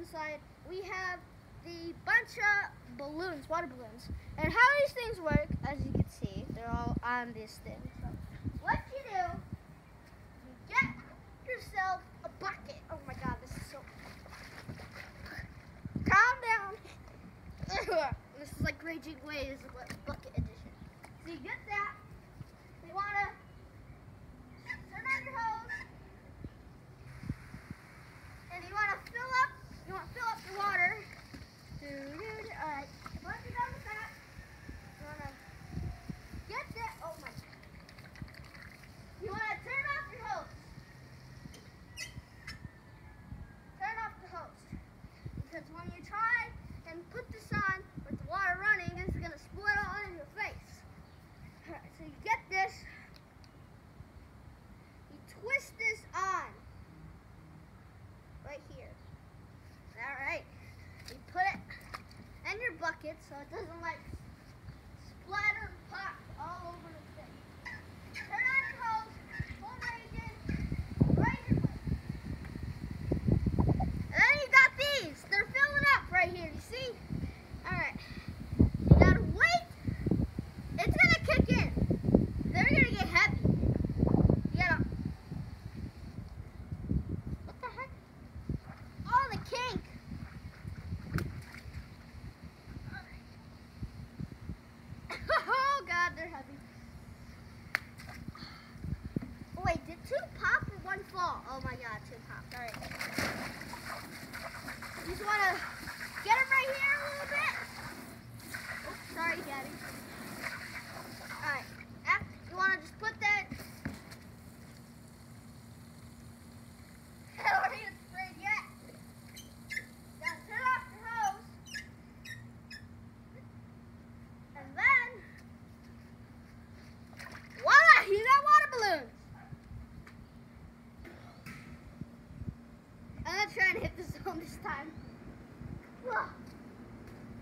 inside, we have the bunch of balloons, water balloons. And how these things work, as you can see, they're all on this thing. So what you do, you get yourself a bucket. Oh my god, this is so. Calm down. this is like Raging Waves bucket edition. So you get that. You wanna turn on your hose, and you wanna fill up. You wanna fill up the water. Doo-doo-doo. All right. Once you're done with that, you wanna get that. Oh my. You wanna turn off your hose. Turn off the hose. Because when you try and put this on with the water running, it's gonna split all in your face. Alright, so you get this. You twist this on. Right here. Alright. You put it bucket so it doesn't like splatter and pop all over the thing. Turn on your hose, full raging, raise your hose. And then you got these. They're filling up right here. You see? Alright. You gotta wait. It's gonna kick in. They're gonna get heavy. You gotta. What the heck? Oh, the kink. Oh god, they're heavy. Oh, wait, did two pop or one fall? Oh my god, two popped. Alright. You just wanna get them right here a little bit. Oops, sorry, Daddy. Alright. After, you wanna just put that. I don't need it sprayed yet. Now turn off your hose. And then. Voila! You got water balloons. I'm not trying zone this time. Whoa.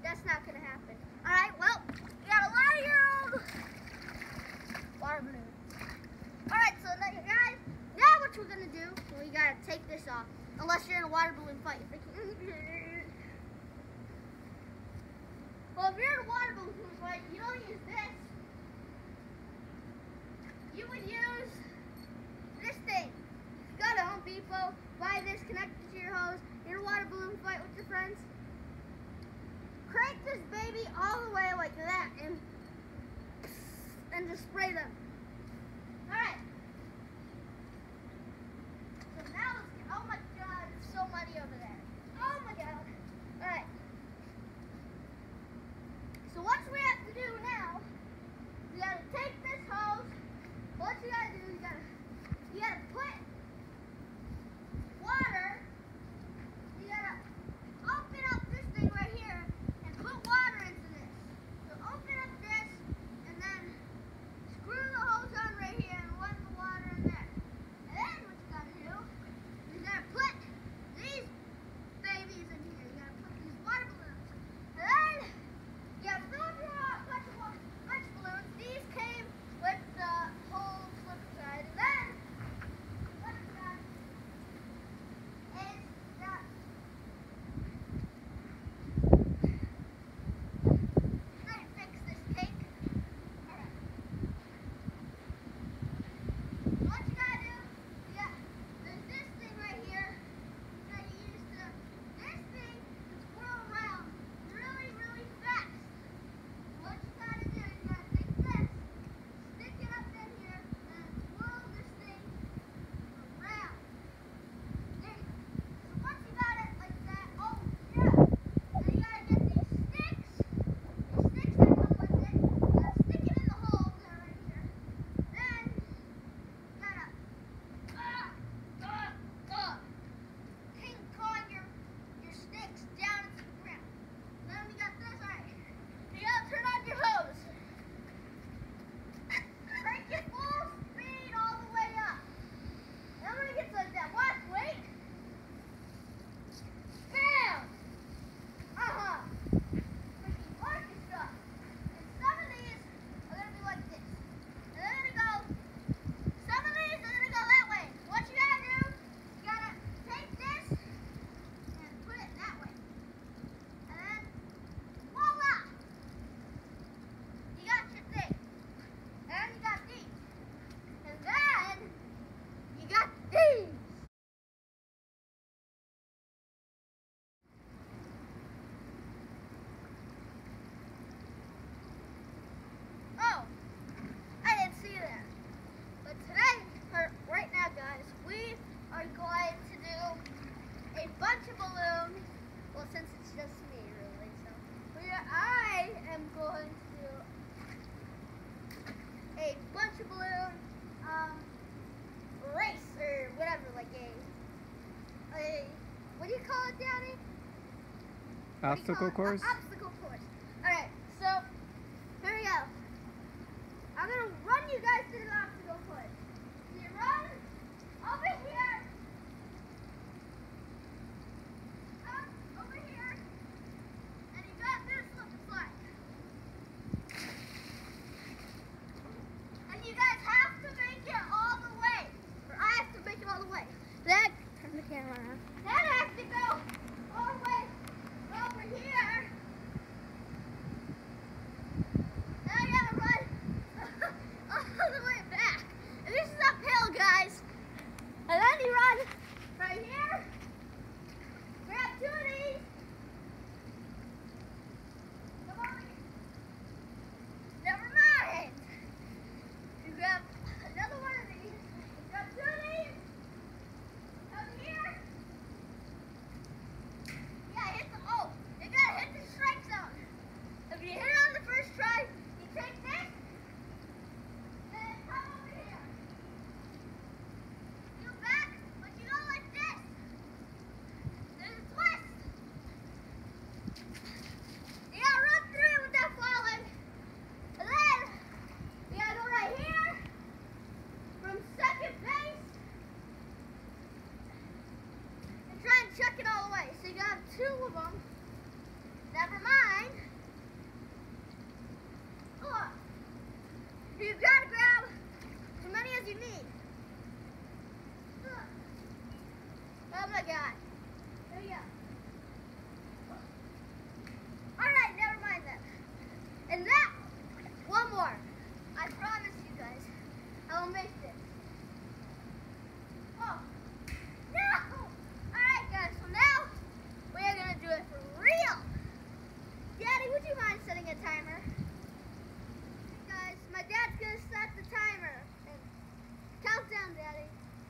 That's not gonna happen. Alright, well, you got a lot of your old water balloons. Alright, so now, guys, now what we're gonna do, well, you gotta take this off. Unless you're in a water balloon fight. Well, if you're in a water balloon fight, you don't use this. You would use this thing. Go to Home Depot, buy this, connect it to your hose, a water balloon fight with your friends. Crank this baby all the way like that and and just spray them. Alright. So obstacle course? got two of them. Never mind. Oh, you've gotta grab as many as you need. Oh my god. There you go. Alright, never mind that. And that, one more. I promise you guys, I will make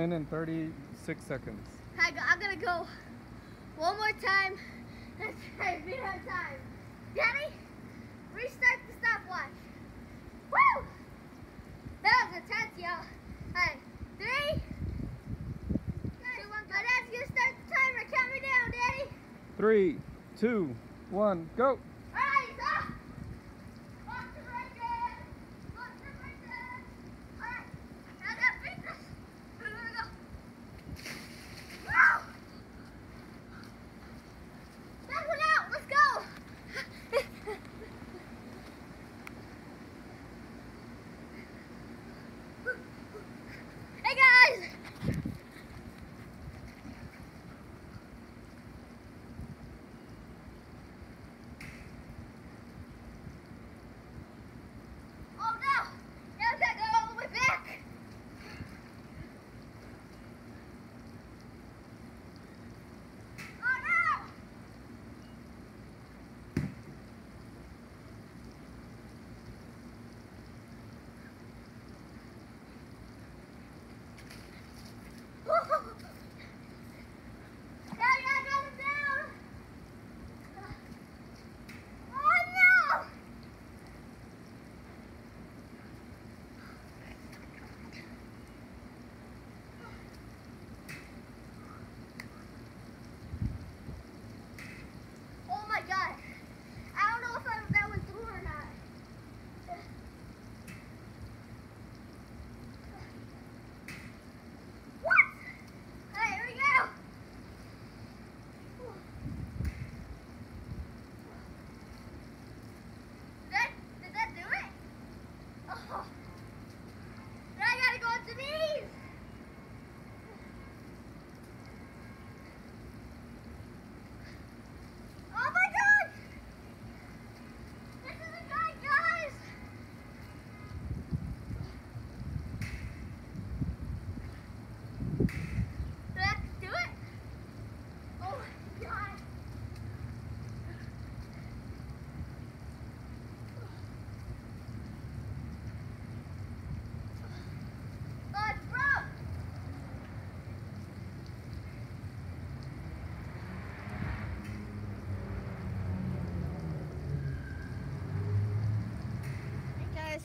minute and 36 seconds. I, I'm gonna go one more time. That's right, we have time. Daddy, restart the stopwatch. Woo! That was intense, y'all. Alright, three, Three, two, one, go.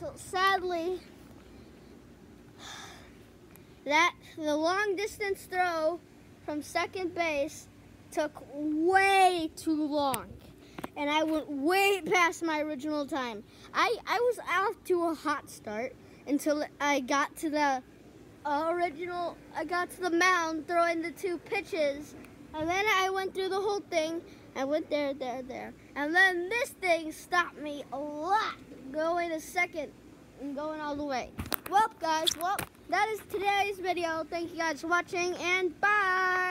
So sadly, that the long distance throw from second base took way too long. And I went way past my original time. I, I was off to a hot start until I got to the original, I got to the mound throwing the two pitches. And then I went through the whole thing. I went there, there, there. And then this thing stopped me a lot going a second and going all the way. Well, guys, well, that is today's video. Thank you guys for watching and bye.